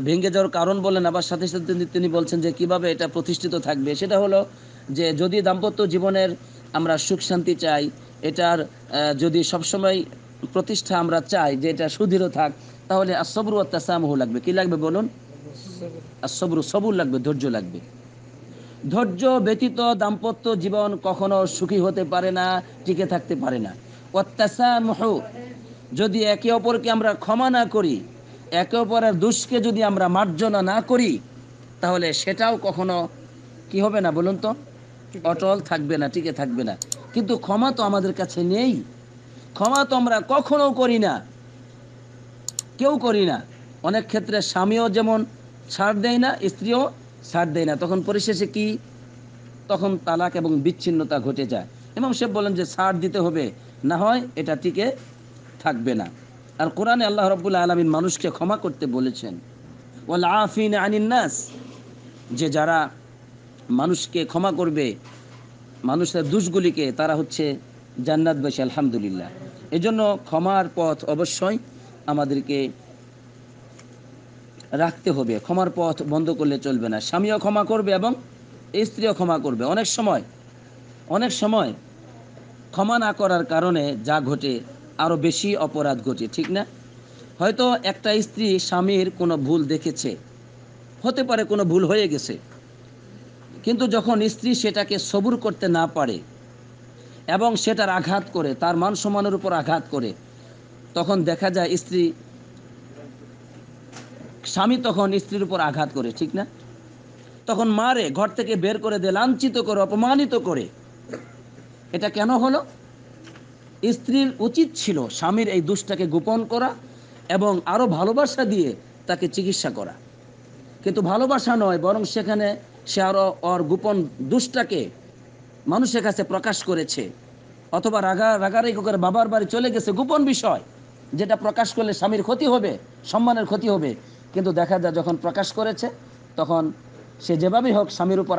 ভেঙে যাওয়ার কারণ বলেন আবার সাথে সাথে তিনি- বলছেন যে কীভাবে এটা প্রতিষ্ঠিত থাকবে। সেটা হলো যে যদি দাম্পত্য জীবনের আমরা সুখ শান্তি চাই, এটার যদি সবসময় প্রতিষ্ঠা আমরা চাই যে এটা সুদৃঢ় থাক, তাহলে আসবরু তাসামহু লাগবে। কি লাগবে বলুন? আসবরু সবুর লাগবে, ধৈর্য লাগবে। ধৈর্য ব্যতীত দাম্পত্য জীবন কখনো সুখী হতে পারে না, টিকে থাকতে পারে না। অত্যাসামহ যদি একে অপরকে আমরা ক্ষমা না করি একে অপরের দুষ্কে যদি আমরা মার্জনা না করি, তাহলে সেটাও কখনো কি হবে না বলুন তো? অটল থাকবে না, টিকে থাকবে না। কিন্তু ক্ষমা তো আমাদের কাছে নেই। ক্ষমা তো আমরা কখনো করি না। কেউ করি না। অনেক ক্ষেত্রে স্বামীও যেমন ছাড় দেয় না, স্ত্রীও ছাড় দেয় না। তখন পরিশেষে কি? তখন তালাক এবং বিচ্ছিন্নতা ঘটে যায়। এবং সে বলেন যে ছাড় দিতে হবে, না হয় এটা টিকে থাকবে না। আর কোরআনে আল্লাহ রব্বুল্লা আলমিন মানুষকে ক্ষমা করতে বলেছেন আফিন আনিন নাস যে যারা মানুষকে ক্ষমা করবে, মানুষের দুষগুলিকে তারা হচ্ছে জান্নাত জান্নাতবাসী আলহামদুলিল্লাহ। এজন্য ক্ষমার পথ অবশ্যই আমাদেরকে রাখতে হবে। ক্ষমার পথ বন্ধ করলে চলবে না। স্বামীও ক্ষমা করবে এবং স্ত্রীও ক্ষমা করবে। অনেক সময় অনেক সময় ক্ষমা না করার কারণে যা ঘটে আরও বেশি অপরাধ ঘটে, ঠিক না? হয়তো একটা স্ত্রী স্বামীর কোনো ভুল দেখেছে, হতে পারে কোনো ভুল হয়ে গেছে, কিন্তু যখন স্ত্রী সেটাকে সবুর করতে না পারে এবং সেটার আঘাত করে, তার মান সম্মানের উপর আঘাত করে, তখন দেখা যায় স্ত্রী, স্বামী তখন স্ত্রীর উপর আঘাত করে, ঠিক না? তখন মারে, ঘর থেকে বের করে দেয় লাঞ্ছিত করে, অপমানিত করে। এটা কেন হলো? স্ত্রীর উচিত ছিল স্বামীর এই দুষ্টাকে গোপন করা এবং আরও ভালোবাসা দিয়ে তাকে চিকিৎসা করা। কিন্তু ভালোবাসা নয়, বরং সেখানে সে আরও ওর গোপন দুষ্টাকে মানুষের কাছে প্রকাশ করেছে। অথবা রাগা, রাগারাগি করে বাবার বাড়ি চলে গেছে, গোপন বিষয় যেটা প্রকাশ করলে স্বামীর ক্ষতি হবে, সম্মানের ক্ষতি হবে। কিন্তু দেখা যায় যখন প্রকাশ করেছে, তখন সে যেভাবেই হোক স্বামীর উপর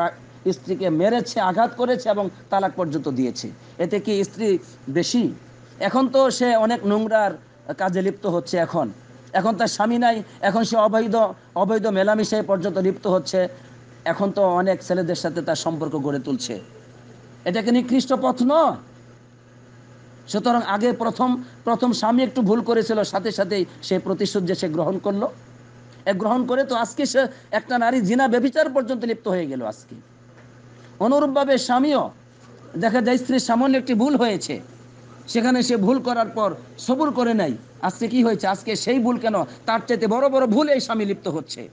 স্ত্রীকে মেরেছে, আঘাত করেছে এবং তালাক পর্যন্ত দিয়েছে। এতে কি স্ত্রী বেশি? এখন তো সে অনেক নোংরার কাজে লিপ্ত হচ্ছে এখন। এখন তার স্বামী নাই, এখন সে অবৈধ অবৈধ মেলামেশায় পর্যন্ত লিপ্ত হচ্ছে। এখন তো অনেক ছেলেদের সাথে তার সম্পর্ক গড়ে তুলছে। এটাকে নিকৃষ্ট পথ নয়? সুতরাং আগে প্রথম প্রথম স্বামী একটু ভুল করেছিল, সাথে সাথেই সে প্রতিশোধ যে সে গ্রহণ করল। এ গ্রহণ করে তো আজকে সে একটা নারী জিনা, ব্যভিচার পর্যন্ত লিপ্ত হয়ে গেল আজকে। অনুরূপভাবে স্বামীও দেখা যায় স্ত্রীর সামান্য একটি ভুল হয়েছে। সেখানে সে ভুল করার পর সবুর করে নাই আজকে কি হয়েছে? আজকে সেই ভুল কেন? তার চাইতে বড় বড় ভুল এই স্বামী লিপ্ত হচ্ছে।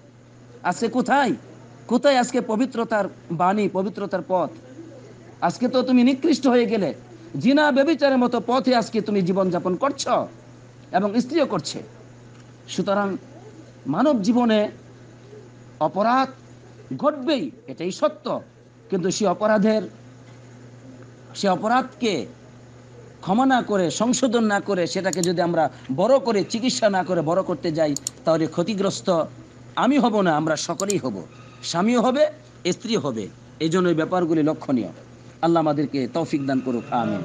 আজকে কোথায়? কোথায় আজকে পবিত্রতার বাণী, পবিত্রতার পথ? আজকে তো তুমি নিকৃষ্ট হয়ে গেলে। জিনা বেবিচারের মতো পথে আজকে তুমি জীবনযাপন করছ এবং স্ত্রীও করছে। সুতরাং মানব জীবনে অপরাধ ঘটবেই, এটাই সত্য। কিন্তু সে অপরাধের সে অপরাধকে ক্ষমা না করে, সংশোধন না করে, সেটাকে যদি আমরা বড় করে, চিকিৎসা না করে বড় করতে যাই, তাহলে ক্ষতিগ্রস্ত আমি হব না, আমরা সকলেই হব। স্বামীও হবে স্ত্রী হবে। এই জন্য এই ব্যাপারগুলি লক্ষণীয়। আল্লাহ আমাদেরকে তৌফিক দান করুক আমি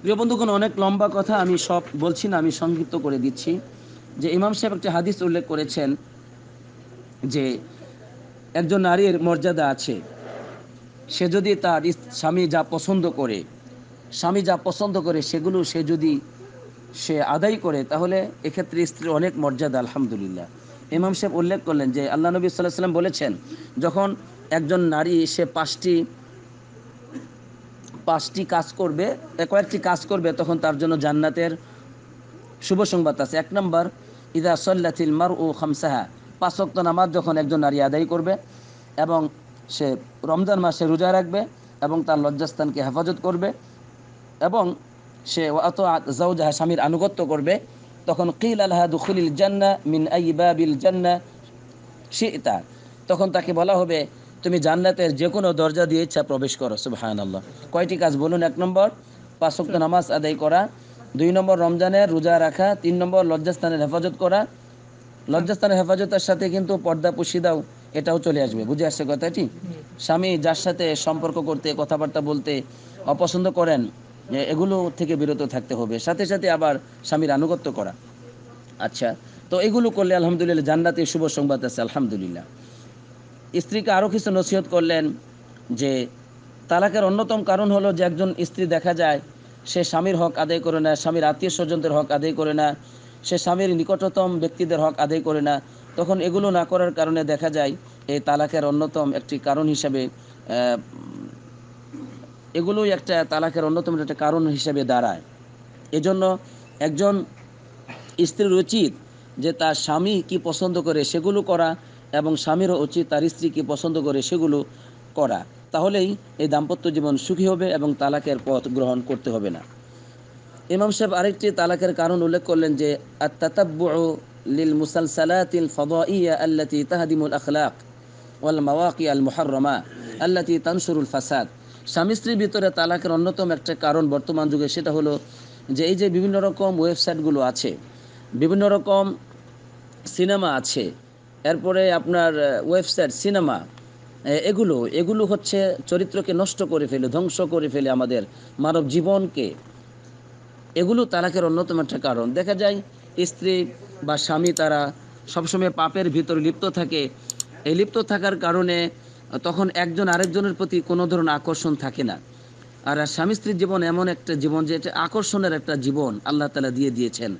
প্রিয় অনেক লম্বা কথা আমি সব বলছি না, আমি সংক্ষিপ্ত করে দিচ্ছি। যে ইমাম সাহেব একটি হাদিস উল্লেখ করেছেন যে একজন নারীর মর্যাদা আছে। সে যদি তার স্বামী যা পছন্দ করে, স্বামী যা পছন্দ করে সেগুলো সে যদি সে আদায় করে, তাহলে এক্ষেত্রে স্ত্রীর অনেক মর্যাদা, আলহামদুলিল্লাহ। ইমাম সাহেব উল্লেখ করলেন যে, আল্লাহ নবী সাল্লাহ সাল্লাম বলেছেন, যখন একজন নারী সে পাঁচটি পাঁচটি কাজ করবে কয়েকটি কাজ করবে, তখন তার জন্য জান্নাতের শুভ সংবাদ আছে। এক নম্বর, ইদা সল্লাথিল মার ও খামসাহা পাঁচক্ত নামাজ যখন একজন নারী আদায় করবে এবং সে রমজান মাসে রোজা রাখবে এবং তার লজ্জাস্থানকে হেফাজত করবে এবং সে অত জাউজাহা স্বামীর আনুগত্য করবে। তখন কিল আলহা দুখুলিল জান্না মিন আইবাবিল জান্না শিতা। তখন তাকে বলা হবে, তুমি জান্নাতের যে কোনো দরজা দিয়ে ইচ্ছা প্রবেশ করো। সুবহান আল্লাহ কয়টি কাজ বলুন? এক নম্বর পাঁচক্ত নামাজ আদায় করা। দুই নম্বর, রমজানের রোজা রাখা। তিন নম্বর, লজ্জাস্থানের হেফাজত করা। লজ্জাস্থানের হেফাজতের সাথে কিন্তু পর্দা পুষি দাও। এটাও চলে আসবে, বুঝে আসছে কথাটি? স্বামী যার সাথে সম্পর্ক করতে, কথাবার্তা বলতে অপছন্দ করেন এগুলো থেকে বিরত থাকতে হবে। সাথে সাথে আবার স্বামীর আনুগত্য করা। আচ্ছা তো এগুলো করলে আলহামদুলিল্লাহ জান্নাতে শুভ সংবাদ আছে, আলহামদুলিল্লাহ। স্ত্রীকে আরও কিছু নসিহত করলেন যে, তালাকের অন্যতম কারণ হলো যে একজন স্ত্রী দেখা যায়, সে স্বামীর হক আদায় করে না, স্বামীর আত্মীয় স্বজনদের হক আদায় করে না, সে স্বামীর নিকটতম ব্যক্তিদের হক আদায় করে না। তখন এগুলো না করার কারণে দেখা যায় এই তালাকের অন্যতম একটি কারণ হিসাবে এগুলোই একটা তালাকের অন্যতম একটা কারণ হিসাবে দাঁড়ায়। এজন্য একজন স্ত্রীর উচিত যে তার স্বামী কি পছন্দ করে সেগুলো করা এবং স্বামীরও উচিত তার স্ত্রী কি পছন্দ করে সেগুলো করা। তাহলেই এই দাম্পত্য জীবন সুখী হবে এবং তালাকের পথ গ্রহণ করতে হবে না। ইমাম সাহেব আরেকটি তালাকের কারণ উল্লেখ করলেন যে আত্তাতাব্বুউ আল্লাতি তাহদিমুল আখলাক ওয়াল মাওয়াকি আল মুহাররমা আল্লাতি তানসুরুল ফাসাদ স্বামী স্ত্রীর ভিতরে তালাকের অন্যতম একটা কারণ বর্তমান যুগে সেটা হলো যে এই যে বিভিন্ন রকম ওয়েবসাইটগুলো আছে, বিভিন্ন রকম সিনেমা আছে, এরপরে আপনার ওয়েবসাইট, সিনেমা এগুলো এগুলো হচ্ছে চরিত্রকে নষ্ট করে ফেলে, ধ্বংস করে ফেলে আমাদের মানব জীবনকে। এগুলো তালাকের অন্যতম একটা কারণ। দেখা যায় স্ত্রী বা স্বামী তারা সবসময় পাপের ভিতরে লিপ্ত থাকে। এই লিপ্ত থাকার কারণে তখন একজন আরেকজনের প্রতি কোনো ধরনের আকর্ষণ থাকে না। আর স্বামী স্ত্রীর জীবন এমন একটা জীবন যে এটা আকর্ষণের একটা জীবন আল্লাহ তালা দিয়ে দিয়েছেন।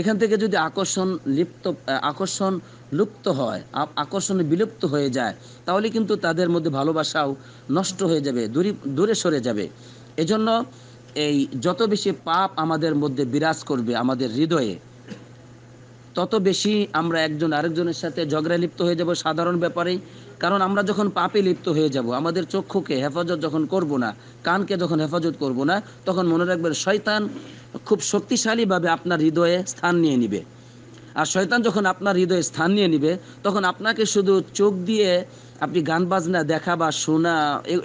এখান থেকে যদি আকর্ষণ লিপ্ত, আকর্ষণ লুপ্ত হয় আকর্ষণ বিলুপ্ত হয়ে যায়, তাহলে কিন্তু তাদের মধ্যে ভালোবাসাও নষ্ট হয়ে যাবে, দূরে দূরে সরে যাবে। এজন্য এই যত বেশি পাপ আমাদের মধ্যে বিরাজ করবে আমাদের হৃদয়ে তত বেশি আমরা একজন আরেকজনের সাথে ঝগড়ায় লিপ্ত হয়ে যাব সাধারণ ব্যাপারে কারণ আমরা যখন পাপে লিপ্ত হয়ে যাব, আমাদের চক্ষুকে হেফাজত যখন করব না, কানকে যখন হেফাজত করব না, তখন মনে রাখবেন শয়তান খুব শক্তিশালীভাবে আপনার হৃদয়ে স্থান নিয়ে নিবে। আর শয়তান যখন আপনার হৃদয়ে স্থান নিয়ে নিবে, তখন আপনাকে শুধু চোখ দিয়ে আপনি গান বাজনা, দেখা বা শোনা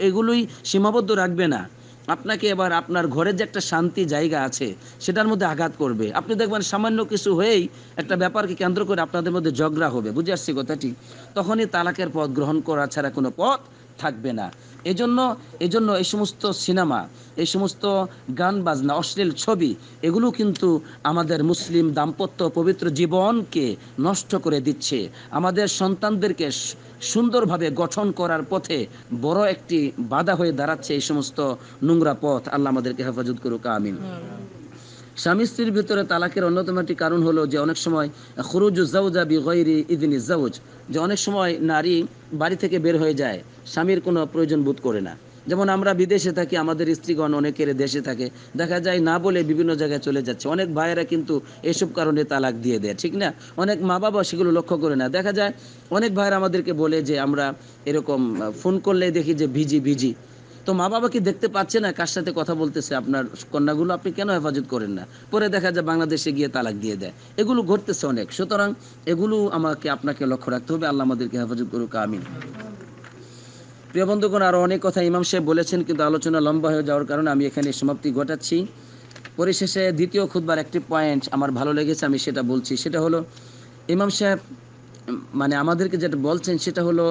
এগুলোই সীমাবদ্ধ রাখবে না। আপনাকে এবার আপনার ঘরের যে একটা শান্তি জায়গা আছে, সেটার মধ্যে আঘাত করবে। আপনি দেখবেন সামান্য কিছু হয়েই একটা ব্যাপারকে কেন্দ্র করে আপনাদের মধ্যে ঝগড়া হবে। বুঝে আসছি কথাটি? তখনই তালাকের পথ গ্রহণ করা ছাড়া কোনো পথ থাকবে না। এজন্য এজন্য এই সমস্ত সিনেমা, এই সমস্ত গান বাজনা, অশ্লীল ছবি, এগুলো কিন্তু আমাদের মুসলিম দাম্পত্য পবিত্র জীবনকে নষ্ট করে দিচ্ছে। আমাদের সন্তানদেরকে সুন্দরভাবে গঠন করার পথে বড় একটি বাধা হয়ে দাঁড়াচ্ছে এই সমস্ত নোংরা পথ। আল্লাহ আমাদেরকে হেফাজত করুক আমিন। স্বামী স্ত্রীর ভিতরে তালাকের অন্যতম একটি কারণ হলো যে অনেক সময় খুরুজ জাউজা বি গৈরি ইদিনি জাউজ যে অনেক সময় নারী বাড়ি থেকে বের হয়ে যায়, স্বামীর কোনো প্রয়োজন বোধ করে না। যেমন আমরা বিদেশে থাকি, আমাদের স্ত্রীগণ অনেকের দেশে থাকে, দেখা যায় না বলে বিভিন্ন জায়গায় চলে যাচ্ছে। অনেক ভাইয়েরা কিন্তু এসব কারণে তালাক দিয়ে দেয়, ঠিক না? অনেক মা বাবা সেগুলো লক্ষ্য করে না। দেখা যায় অনেক ভাইয়েরা আমাদেরকে বলে যে আমরা এরকম ফোন করলে দেখি যে ভিজি ভিজি। তো মা বাবা কি দেখতে পাচ্ছে না কার সাথে কথা বলতেছে? আপনার কন্যাগুলো আপনি কেন হেফাজত করেন না? পরে দেখা যায় বাংলাদেশে গিয়ে তালাক দিয়ে দেয়। এগুলো ঘটতেছে অনেক। সুতরাং এগুলো আমাকে, আপনাকে লক্ষ্য রাখতে হবে। আল্লাহ আমাদেরকে হেফাজত করুক, আমিন। প্রিয় বন্ধুগণ আরও অনেক কথা ইমাম সাহেব বলেছেন, কিন্তু আলোচনা লম্বা হয়ে যাওয়ার কারণে আমি এখানে সমাপ্তি ঘটাচ্ছি। পরিশেষে দ্বিতীয় খুদবার একটি পয়েন্ট আমার ভালো লেগেছে, আমি সেটা বলছি। সেটা হলো, ইমাম সাহেব মানে আমাদেরকে যেটা বলছেন, সেটা হলো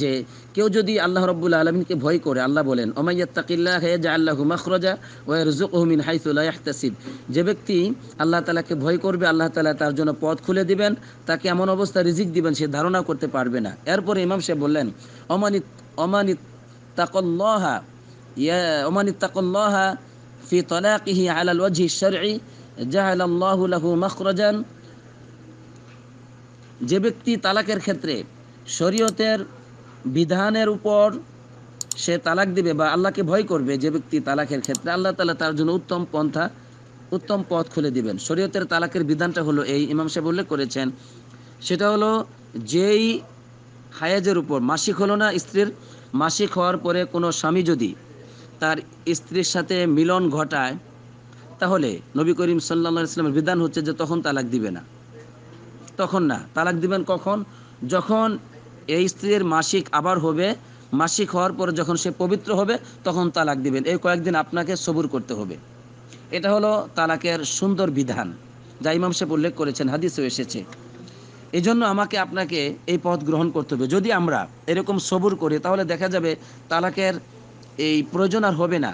যে কেউ যদি আল্লাহ রব্বুল আলমিনকে ভয় করে, আল্লাহ বলেন ওমাইয়াত্তাকিল্লাহ হে যা আল্লাহ মখরজা ওয়ারজুকহমিন হাইসুল্লাহতাসিব যে ব্যক্তি আল্লাহ তালাকে ভয় করবে, আল্লাহ তালা তার জন্য পথ খুলে দিবেন, তাকে এমন অবস্থা রিজিক দিবেন, সে ধারণা করতে পারবে না। এরপরে ইমাম সাহেব বললেন অমানিত অমানিত তাকল্লাহা, ইয়া অমানিত তাকল্লাহা ফি তলাকিহি আলাল ওয়াজহি শারঈ, জাআলাল্লাহু লাহু মখরজান। যে ব্যক্তি তালাকের ক্ষেত্রে শরীয়তের বিধানের উপর সে তালাক দিবে বা আল্লাহকে ভয় করবে যে ব্যক্তি তালাকের ক্ষেত্রে, আল্লাহ তালা তার জন্য উত্তম পন্থা, উত্তম পথ খুলে দিবেন। শরীয়তের তালাকের বিধানটা হলো এই, ইমাম সাহেব উল্লেখ করেছেন, সেটা হলো যেই হায়াজের উপর, মাসিক হলো না স্ত্রীর, মাসিক হওয়ার পরে কোনো স্বামী যদি তার স্ত্রীর সাথে মিলন ঘটায়, তাহলে নবী করিম সাল্লা ইসলামের বিধান হচ্ছে যে তখন তালাক দিবে না। তখন না, তালাক দিবেন কখন? যখন এই স্ত্রীর মাসিক আবার হবে, মাসিক হওয়ার পর যখন সে পবিত্র হবে, তখন তালাক দিবেন। এই কয়েকদিন আপনাকে সবুর করতে হবে। এটা হলো তালাকের সুন্দর বিধান, যা ইমাম সাহেব উল্লেখ করেছেন, হাদিসও এসেছে। এই জন্য আমাকে আপনাকে এই পথ গ্রহণ করতে হবে। যদি আমরা এরকম সবুর করি, তাহলে দেখা যাবে তালাকের এই প্রয়োজন আর হবে না।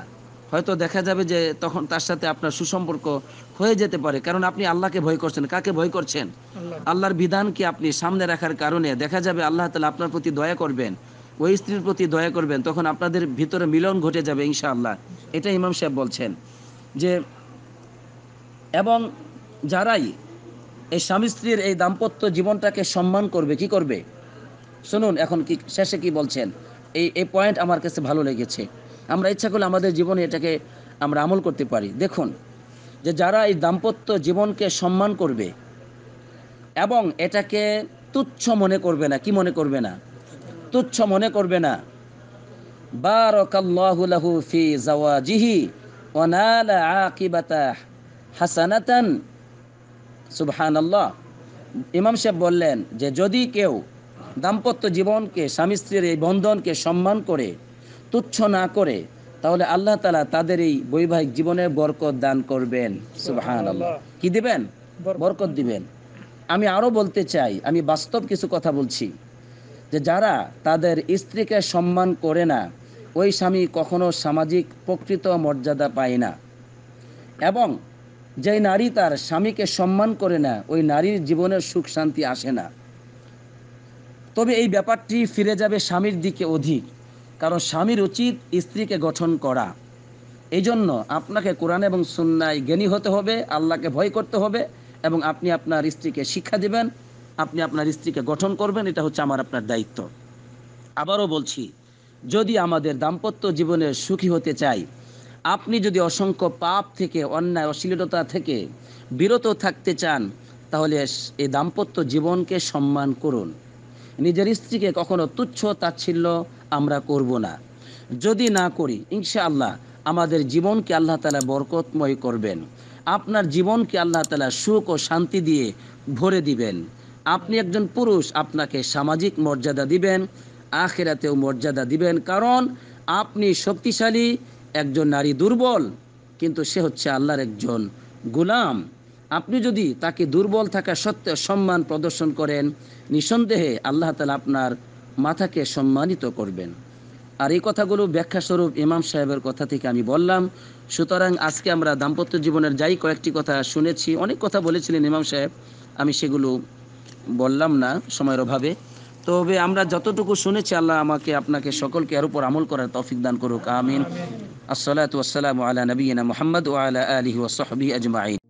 হয়তো দেখা যাবে যে তখন তার সাথে আপনার সুসম্পর্ক হয়ে যেতে পারে। কারণ আপনি আল্লাহকে ভয় করছেন। কাকে ভয় করছেন? আল্লাহ। আল্লাহর বিধানকে আপনি সামনে রাখার কারণে? দেখা যাবে আল্লাহ তালা আপনার প্রতি দয়া করবেন। ওই স্ত্রীর প্রতি দয়া করবেন। তখন আপনাদের ভিতরে মিলন ঘটে যাবে ইনশাআল্লাহ। এটা ইমাম সাহেব বলছেন যে এবং যারাই এই স্বামী স্ত্রীর এই দাম্পত্য জীবনটাকে সম্মান করবে কি করবে? শুনুন এখন কি শেষে কি বলছেন? এই এই পয়েন্ট আমার কাছে ভালো লেগেছে। আমরা ইচ্ছা করলে আমাদের জীবনে এটাকে আমরা আমল করতে পারি। দেখুন, যে যারা এই দাম্পত্য জীবনকে সম্মান করবে এবং এটাকে তুচ্ছ মনে করবে না, কি মনে করবে না? তুচ্ছ মনে করবে না। বারাকাল্লাহু লাহু ফি জাওয়াজিহি ওয়া নালা আকিবাতা হাসানাতান। সুবহানাল্লাহ। ইমাম সাহেব বললেন যে যদি কেউ দাম্পত্য জীবনকে, স্বামী স্ত্রীর এই বন্ধনকে সম্মান করে তুচ্ছ না করে তাহলে আল্লাহ তালা তাদের এই বৈবাহিক জীবনের বরকত দান করবেন। কি দিবেন? বরকত দিবেন। আমি আরও বলতে চাই আমি বাস্তব কিছু কথা বলছি। যে যারা তাদের স্ত্রীকে সম্মান করে না ওই স্বামী কখনো সামাজিক প্রকৃত মর্যাদা পায় না। এবং যে নারী তার স্বামীকে সম্মান করে না ওই নারীর জীবনের সুখ শান্তি আসে না। তবে এই ব্যাপারটি ফিরে যাবে স্বামীর দিকে অধিক। কারণ স্বামীর উচিত স্ত্রীকে গঠন করা। এই জন্য আপনাকে কোরআন এবং সুন্নায় জ্ঞানী হতে হবে, আল্লাহকে ভয় করতে হবে এবং আপনি আপনার স্ত্রীকে শিক্ষা দিবেন, আপনি আপনার স্ত্রীকে গঠন করবেন, এটা হচ্ছে আমার আপনার দায়িত্ব। আবারও বলছি, যদি আমাদের দাম্পত্য জীবনে সুখী হতে চাই, আপনি যদি অসংখ্য পাপ থেকে, অন্যায়, অশ্লীলতা থেকে বিরত থাকতে চান, তাহলে এই দাম্পত্য জীবনকে সম্মান করুন। নিজের স্ত্রীকে কখনো তুচ্ছ, তাচ্ছিল্য আমরা করব না। যদি না করি, ইনশাআল্লাহ আমাদের জীবনকে আল্লাহ তালা বরকতময় করবেন। আপনার জীবনকে আল্লাহ তালা সুখ ও শান্তি দিয়ে ভরে দিবেন। আপনি একজন পুরুষ, আপনাকে সামাজিক মর্যাদা দিবেন, আখেরাতেও মর্যাদা দিবেন। কারণ আপনি শক্তিশালী, একজন নারী দুর্বল, কিন্তু সে হচ্ছে আল্লাহর একজন গুলাম। আপনি যদি তাকে দুর্বল থাকা সত্ত্বেও সম্মান প্রদর্শন করেন, নিঃসন্দেহে আল্লাহ তালা আপনার মাথাকে সম্মানিত করবেন। আর এই কথাগুলো ব্যাখ্যা স্বরূপ ইমাম সাহেবের কথা থেকে আমি বললাম। সুতরাং আজকে আমরা দাম্পত্য জীবনের যাই কয়েকটি কথা শুনেছি, অনেক কথা বলেছিলেন ইমাম সাহেব, আমি সেগুলো বললাম না সময়ের অভাবে। তবে আমরা যতটুকু শুনেছি, আল্লাহ আমাকে, আপনাকে সকলকে এর উপর আমল করার তৌফিক দান করুক, আমিন। আসসালাতু ওয়াসসালামু আলা নবিয়িনা মুহাম্মদ ওয়া আলা আলিহি ওয়া সাহবিহি আজমাইন।